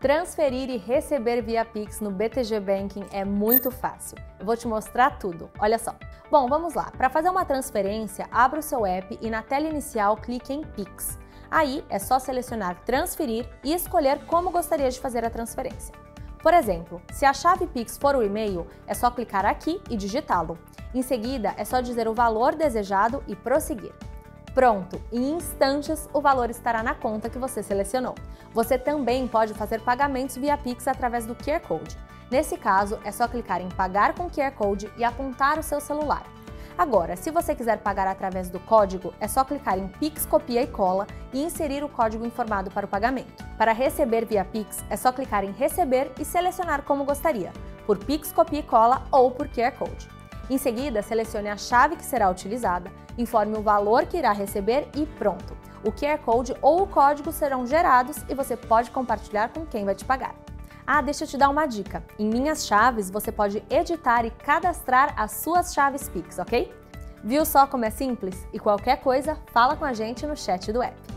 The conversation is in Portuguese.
Transferir e receber via Pix no BTG Banking é muito fácil. Eu vou te mostrar tudo. Olha só. Bom, vamos lá. Para fazer uma transferência, abra o seu app e na tela inicial clique em Pix. Aí é só selecionar Transferir e escolher como gostaria de fazer a transferência. Por exemplo, se a chave Pix for o e-mail, é só clicar aqui e digitá-lo. Em seguida, é só dizer o valor desejado e prosseguir. Pronto, em instantes o valor estará na conta que você selecionou. Você também pode fazer pagamentos via Pix através do QR Code. Nesse caso, é só clicar em Pagar com QR Code e apontar o seu celular. Agora, se você quiser pagar através do código, é só clicar em Pix Copia e Cola e inserir o código informado para o pagamento. Para receber via Pix, é só clicar em Receber e selecionar como gostaria, por Pix Copia e Cola ou por QR Code. Em seguida, selecione a chave que será utilizada, informe o valor que irá receber e pronto! O QR Code ou o código serão gerados e você pode compartilhar com quem vai te pagar. Ah, deixa eu te dar uma dica. Em Minhas Chaves, você pode editar e cadastrar as suas chaves Pix, ok? Viu só como é simples? E qualquer coisa, fala com a gente no chat do app.